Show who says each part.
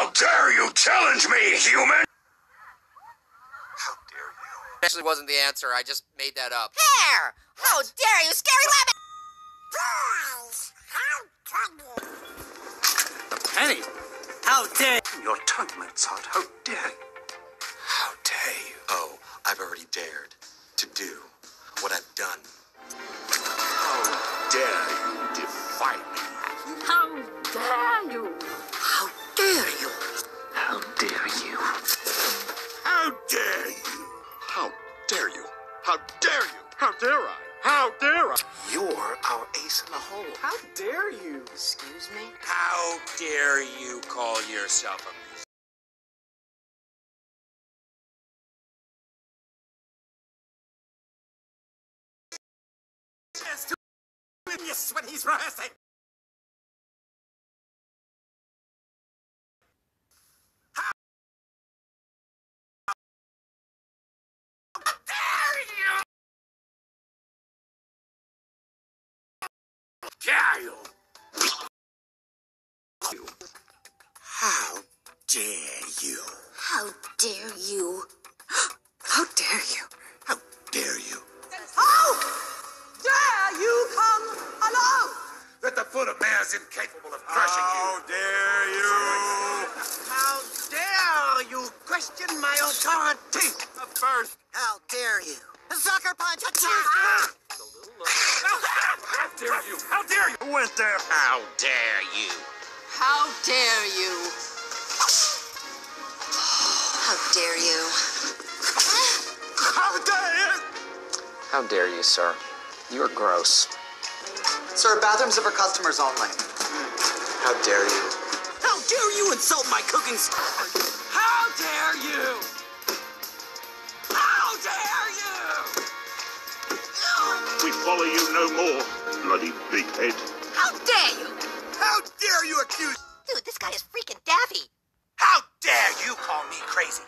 Speaker 1: How dare you challenge me, human?
Speaker 2: How dare you?
Speaker 3: Actually, wasn't the answer. I just made that up.
Speaker 4: Hair! How dare you, scary rabbit!
Speaker 5: Penny, how dare you.
Speaker 2: Your tongue, Mozart. How dare you? How dare you? Oh, I've already dared to do what I've done.
Speaker 1: How dare you
Speaker 6: How dare you?
Speaker 4: How dare
Speaker 2: I? How dare I? You're our ace in the hole.
Speaker 5: How dare you? Excuse me?
Speaker 1: How dare you call yourself a
Speaker 5: Yes, when he's rehearsing.
Speaker 1: Dare you?
Speaker 2: How dare you?
Speaker 4: How dare you? How dare you?
Speaker 2: How dare you?
Speaker 5: How dare you come alone?
Speaker 1: That the foot of man is incapable of crushing you.
Speaker 2: How dare you?
Speaker 5: How dare you question my authority? First,
Speaker 4: How dare you? A Sucker punch!
Speaker 1: How ah! dare you? How dare you?
Speaker 2: Who went there?
Speaker 1: How dare you?
Speaker 6: How dare you?
Speaker 4: How dare you?
Speaker 2: How dare you?
Speaker 3: How dare you, sir? You're gross.
Speaker 7: Sir, bathrooms are for customers only.
Speaker 2: How dare you?
Speaker 5: how dare you insult my cooking skills? How dare you? How dare you?
Speaker 1: We follow you no more, bloody big head.
Speaker 6: How dare you?
Speaker 2: How dare you accuse?
Speaker 4: Dude, this guy is freaking daffy.
Speaker 2: How dare you call me crazy?